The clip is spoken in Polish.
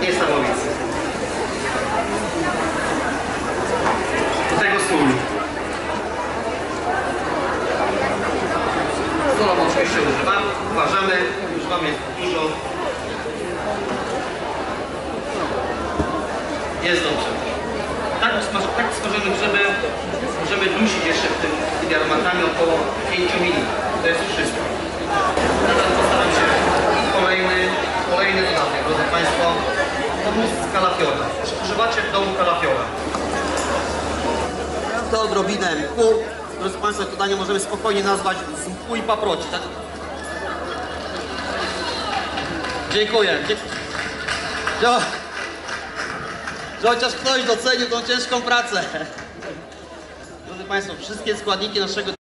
Niesamowity. Do tego sól. Solą oczywiście używamy, uważamy, używamy dużo. Jest dobrze. Tak, tak stworzony grzyby możemy dusić jeszcze w tym tymi aromatami około 5 minut. To jest wszystko. Teraz postaram się kolejny, kolejny dodatek, drodzy Państwo. Z kalafiora. Używacie w domu kalafiora? To odrobinę mchu. Drodzy Państwo, to danie możemy spokojnie nazwać z mchu i paproci. Tak? Dziękuję. Dzie-. Że chociaż ktoś docenił tą ciężką pracę. Drodzy Państwo, wszystkie składniki naszego